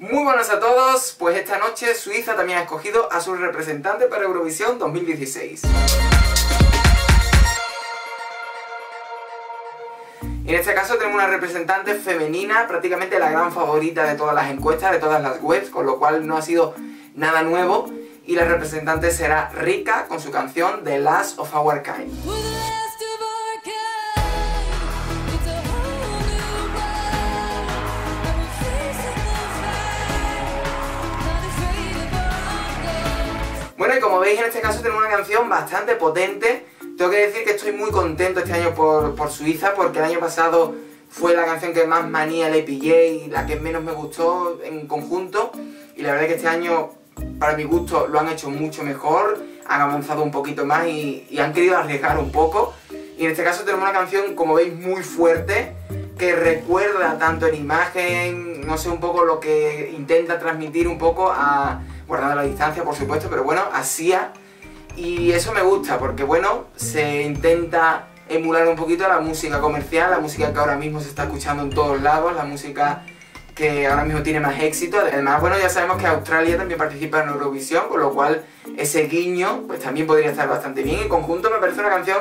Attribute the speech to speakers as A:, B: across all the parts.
A: Muy buenas a todos, pues esta noche Suiza también ha escogido a su representante para Eurovisión 2016. En este caso tenemos una representante femenina, prácticamente la gran favorita de todas las encuestas, de todas las webs, con lo cual no ha sido nada nuevo. Y la representante será Rika con su canción The Last of Our Kind. Bueno, y como veis en este caso tenemos una canción bastante potente. Tengo que decir que estoy muy contento este año por, por Suiza, porque el año pasado fue la canción que más manía le pillé y la que menos me gustó en conjunto. Y la verdad es que este año, para mi gusto, lo han hecho mucho mejor, han avanzado un poquito más y, y han querido arriesgar un poco. Y en este caso tenemos una canción, como veis, muy fuerte, que recuerda tanto en imagen, no sé, un poco lo que intenta transmitir un poco a guardando la distancia por supuesto, pero bueno, hacía y eso me gusta porque bueno, se intenta emular un poquito la música comercial, la música que ahora mismo se está escuchando en todos lados, la música que ahora mismo tiene más éxito. Además, bueno, ya sabemos que Australia también participa en Eurovisión, con lo cual ese guiño pues también podría estar bastante bien. En conjunto me parece una canción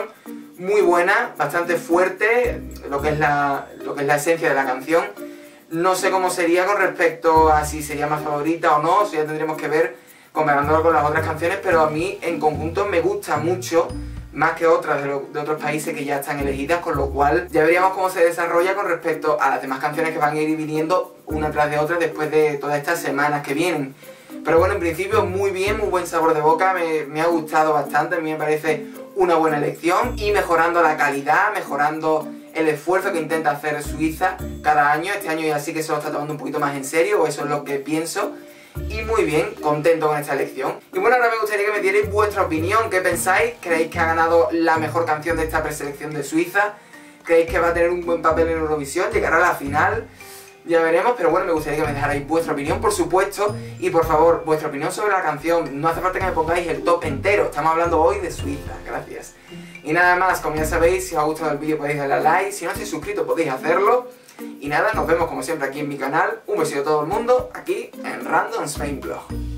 A: muy buena, bastante fuerte, lo que es la, lo que es la esencia de la canción no sé cómo sería con respecto a si sería más favorita o no, eso ya tendríamos que ver comparándolo con las otras canciones, pero a mí en conjunto me gusta mucho más que otras de, otros países que ya están elegidas, con lo cual ya veríamos cómo se desarrolla con respecto a las demás canciones que van a ir viniendo una tras de otra después de todas estas semanas que vienen. Pero bueno, en principio muy bien, muy buen sabor de boca, me ha gustado bastante, a mí me parece una buena elección y mejorando la calidad, mejorando el esfuerzo que intenta hacer Suiza cada año. Este año ya sí que se lo está tomando un poquito más en serio, o eso es lo que pienso. Y muy bien, contento con esta elección. Y bueno, ahora me gustaría que me dierais vuestra opinión. ¿Qué pensáis? ¿Creéis que ha ganado la mejor canción de esta preselección de Suiza? ¿Creéis que va a tener un buen papel en Eurovisión? ¿Llegará a la final? Ya veremos, pero bueno, me gustaría que me dejarais vuestra opinión, por supuesto. Y por favor, vuestra opinión sobre la canción. No hace falta que me pongáis el top entero. Estamos hablando hoy de Suiza. Gracias. Y nada más, como ya sabéis, si os ha gustado el vídeo podéis darle a like, si no estáis suscritos podéis hacerlo. Y nada, nos vemos como siempre aquí en mi canal. Un besito a todo el mundo, aquí en Random Spain Blog.